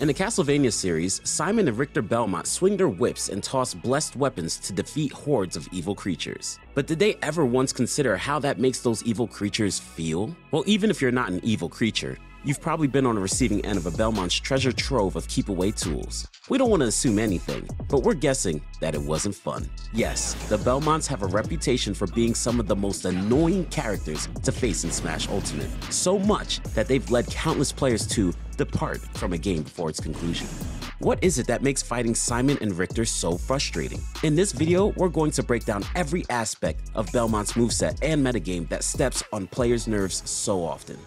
In the Castlevania series, Simon and Richter Belmont swing their whips and toss blessed weapons to defeat hordes of evil creatures. But did they ever once consider how that makes those evil creatures feel? Well, even if you're not an evil creature, you've probably been on the receiving end of a Belmont's treasure trove of keep away tools. We don't want to assume anything, but we're guessing that it wasn't fun. Yes, the Belmonts have a reputation for being some of the most annoying characters to face in Smash Ultimate, so much that they've led countless players to depart from a game before its conclusion. What is it that makes fighting Simon and Richter so frustrating? In this video, we're going to break down every aspect of Belmont's moveset and metagame that steps on players' nerves so often.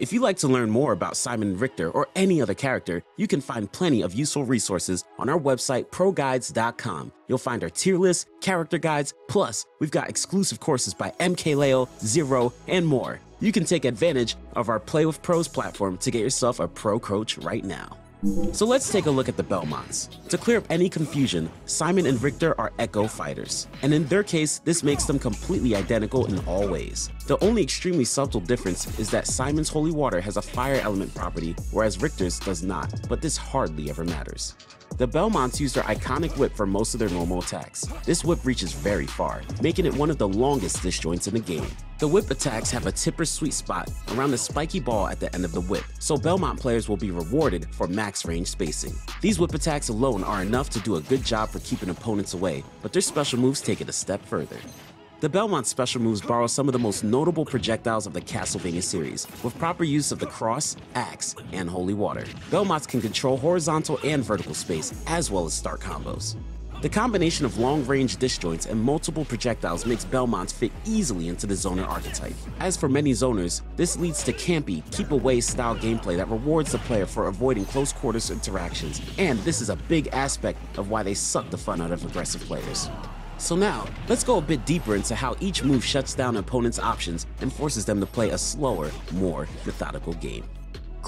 If you'd like to learn more about Simon Richter or any other character, you can find plenty of useful resources on our website proguides.com. You'll find our tier list, character guides, plus we've got exclusive courses by MKLeo, Zero, and more. You can take advantage of our Play with Pros platform to get yourself a pro coach right now. So let's take a look at the Belmonts. To clear up any confusion, Simon and Richter are Echo fighters, and in their case, this makes them completely identical in all ways. The only extremely subtle difference is that Simon's Holy Water has a fire element property, whereas Richter's does not, but this hardly ever matters. The Belmonts use their iconic whip for most of their normal attacks. This whip reaches very far, making it one of the longest disjoints in the game. The whip attacks have a tipper sweet spot around the spiky ball at the end of the whip, so Belmont players will be rewarded for max range spacing. These whip attacks alone are enough to do a good job for keeping opponents away, but their special moves take it a step further. The Belmont special moves borrow some of the most notable projectiles of the Castlevania series, with proper use of the cross, axe, and holy water. Belmonts can control horizontal and vertical space, as well as start combos. The combination of long-range disjoints and multiple projectiles makes Belmonts fit easily into the zoner archetype. As for many zoners, this leads to campy, keep-away style gameplay that rewards the player for avoiding close quarters interactions, and this is a big aspect of why they suck the fun out of aggressive players. So now, let's go a bit deeper into how each move shuts down opponents' options and forces them to play a slower, more methodical game.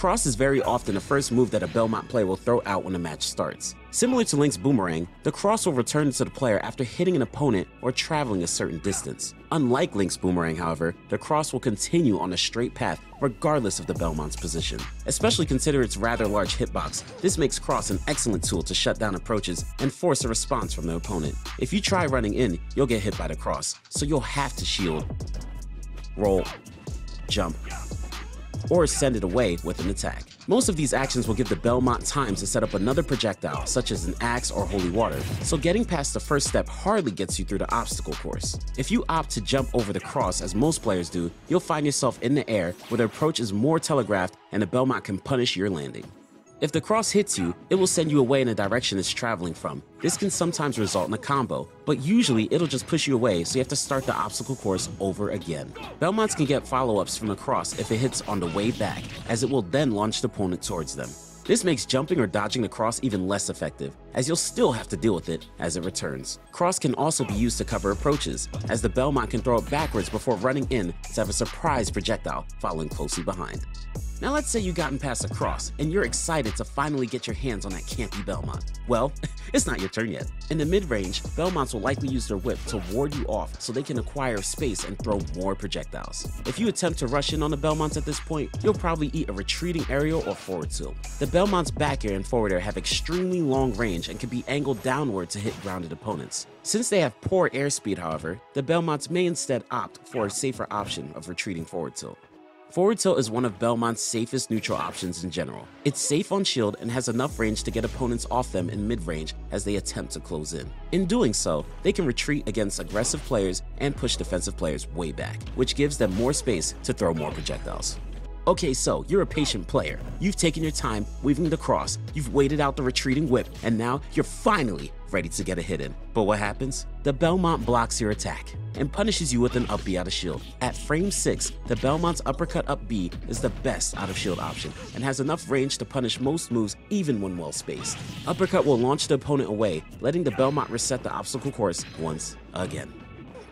Cross is very often the first move that a Belmont player will throw out when a match starts. Similar to Link's boomerang, the cross will return to the player after hitting an opponent or traveling a certain distance. Unlike Link's boomerang, however, the cross will continue on a straight path regardless of the Belmont's position. Especially consider its rather large hitbox, this makes cross an excellent tool to shut down approaches and force a response from the opponent. If you try running in, you'll get hit by the cross, so you'll have to shield, roll, jump, or send it away with an attack. Most of these actions will give the Belmont time to set up another projectile, such as an axe or holy water, so getting past the first step hardly gets you through the obstacle course. If you opt to jump over the cross as most players do, you'll find yourself in the air where the approach is more telegraphed and the Belmont can punish your landing. If the cross hits you, it will send you away in the direction it's traveling from. This can sometimes result in a combo, but usually it'll just push you away so you have to start the obstacle course over again. Belmonts can get follow-ups from the cross if it hits on the way back, as it will then launch the opponent towards them. This makes jumping or dodging the cross even less effective, as you'll still have to deal with it as it returns. Cross can also be used to cover approaches, as the Belmont can throw it backwards before running in to have a surprise projectile following closely behind. Now let's say you've gotten past a cross and you're excited to finally get your hands on that campy Belmont. Well, it's not your turn yet. In the mid-range, Belmonts will likely use their whip to ward you off so they can acquire space and throw more projectiles. If you attempt to rush in on the Belmonts at this point, you'll probably eat a retreating aerial or forward tilt. The Belmont's back air and forward air have extremely long range and can be angled downward to hit grounded opponents. Since they have poor airspeed, however, the Belmonts may instead opt for a safer option of retreating forward tilt. Forward tilt is one of Belmont's safest neutral options in general. It's safe on shield and has enough range to get opponents off them in mid-range as they attempt to close in. In doing so, they can retreat against aggressive players and push defensive players way back, which gives them more space to throw more projectiles. Okay, so you're a patient player. You've taken your time weaving the cross, you've waited out the retreating whip, and now you're finally ready to get a hit in. But what happens? The Belmont blocks your attack and punishes you with an up B out of shield. At frame 6, the Belmont's uppercut up B is the best out of shield option and has enough range to punish most moves even when well spaced. Uppercut will launch the opponent away, letting the Belmont reset the obstacle course once again.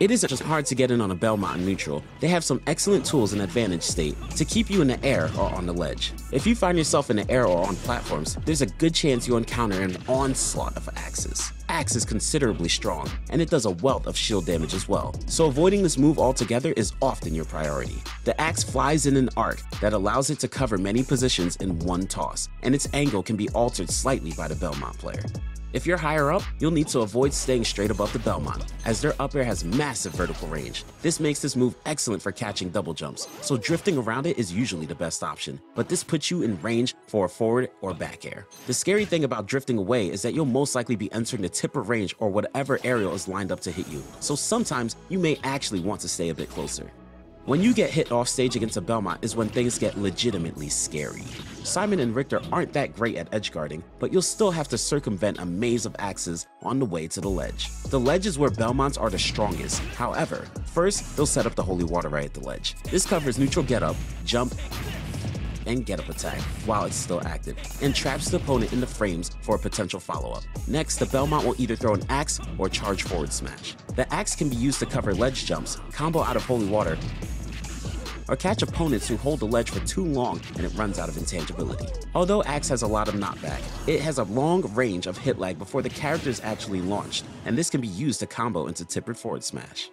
It isn't just hard to get in on a Belmont neutral, they have some excellent tools in advantage state to keep you in the air or on the ledge. If you find yourself in the air or on platforms, there's a good chance you'll encounter an onslaught of axes. Axe is considerably strong, and it does a wealth of shield damage as well, so avoiding this move altogether is often your priority. The axe flies in an arc that allows it to cover many positions in one toss, and its angle can be altered slightly by the Belmont player. If you're higher up, you'll need to avoid staying straight above the Belmont, as their up air has massive vertical range. This makes this move excellent for catching double jumps, so drifting around it is usually the best option, but this puts you in range for a forward or back air. The scary thing about drifting away is that you'll most likely be entering the tipper range or whatever aerial is lined up to hit you, so sometimes you may actually want to stay a bit closer. When you get hit off stage against a Belmont is when things get legitimately scary. Simon and Richter aren't that great at edge guarding, but you'll still have to circumvent a maze of axes on the way to the ledge. The ledge is where Belmonts are the strongest. However, first, they'll set up the holy water right at the ledge. This covers neutral get up, jump, and get up attack while it's still active, and traps the opponent in the frames for a potential follow-up. Next, the Belmont will either throw an axe or charge forward smash. The axe can be used to cover ledge jumps, combo out of holy water, or catch opponents who hold the ledge for too long and it runs out of intangibility. Although Axe has a lot of knockback, it has a long range of hit lag before the character is actually launched, and this can be used to combo into tippered forward smash.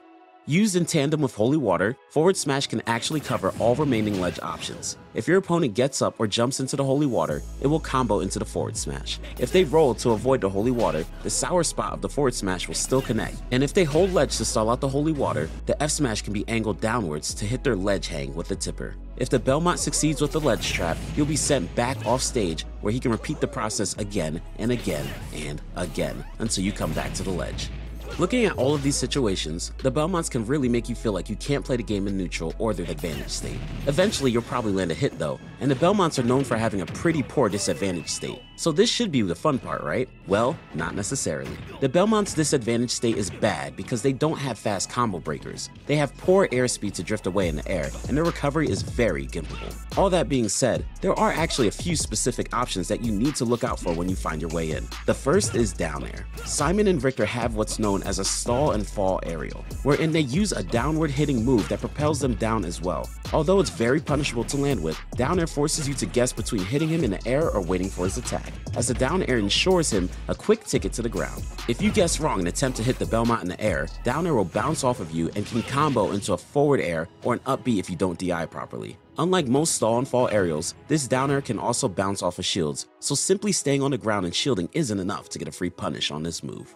Used in tandem with Holy Water, Forward Smash can actually cover all remaining ledge options. If your opponent gets up or jumps into the Holy Water, it will combo into the Forward Smash. If they roll to avoid the Holy Water, the sour spot of the Forward Smash will still connect. And if they hold ledge to stall out the Holy Water, the F Smash can be angled downwards to hit their ledge hang with the tipper. If the Belmont succeeds with the ledge trap, he'll be sent back off stage where he can repeat the process again and again and again until you come back to the ledge. Looking at all of these situations, the Belmonts can really make you feel like you can't play the game in neutral or their advantage state. Eventually, you'll probably land a hit though, and the Belmonts are known for having a pretty poor disadvantage state. So this should be the fun part, right? Well, not necessarily. The Belmont's disadvantage state is bad because they don't have fast combo breakers. They have poor airspeed to drift away in the air, and their recovery is very gimpable. All that being said, there are actually a few specific options that you need to look out for when you find your way in. The first is down air. Simon and Richter have what's known as a stall and fall aerial, wherein they use a downward hitting move that propels them down as well. Although it's very punishable to land with, down air forces you to guess between hitting him in the air or waiting for his attack, as the down air ensures him a quick ticket to the ground. If you guess wrong and attempt to hit the Belmont in the air, down air will bounce off of you and can combo into a forward air or an up B if you don't DI properly. Unlike most stall and fall aerials, this down air can also bounce off of shields, so simply staying on the ground and shielding isn't enough to get a free punish on this move.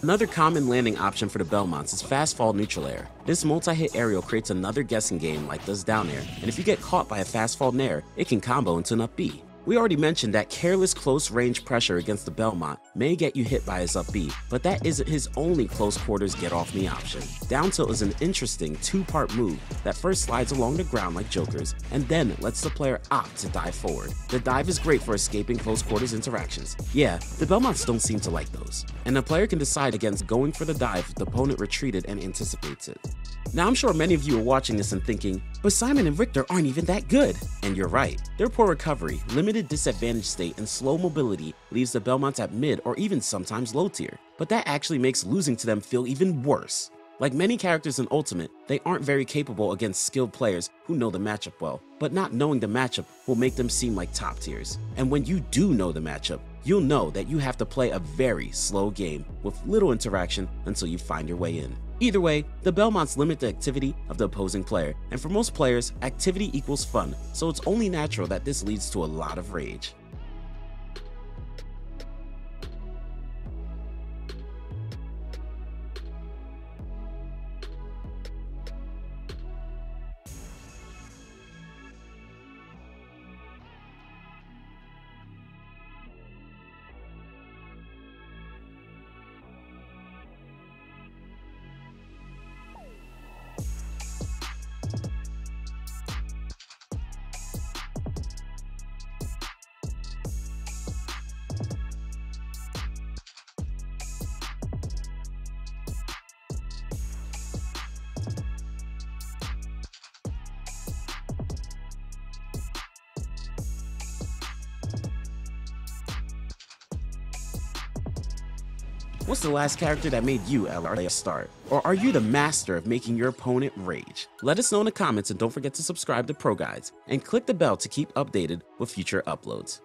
Another common landing option for the Belmonts is fast fall neutral air. This multi-hit aerial creates another guessing game like does down air, and if you get caught by a fast fall nair, it can combo into an up B. We already mentioned that careless close range pressure against the Belmont may get you hit by his up B, but that isn't his only close quarters get off me option. Down tilt is an interesting two-part move that first slides along the ground like Joker's, and then lets the player opt to dive forward. The dive is great for escaping close quarters interactions. Yeah, the Belmonts don't seem to like those, and the player can decide against going for the dive if the opponent retreated and anticipates it. Now I'm sure many of you are watching this and thinking, but Simon and Richter aren't even that good. And you're right. Their poor recovery, limited disadvantage state, and slow mobility leaves the Belmonts at mid or even sometimes low tier. But that actually makes losing to them feel even worse. Like many characters in Ultimate, they aren't very capable against skilled players who know the matchup well, but not knowing the matchup will make them seem like top tiers. And when you do know the matchup, you'll know that you have to play a very slow game with little interaction until you find your way in. Either way, the Belmonts limit the activity of the opposing player, and for most players, activity equals fun, so it's only natural that this leads to a lot of rage. What's the last character that made you LRA start? Or are you the master of making your opponent rage? Let us know in the comments and don't forget to subscribe to Pro Guides and click the bell to keep updated with future uploads.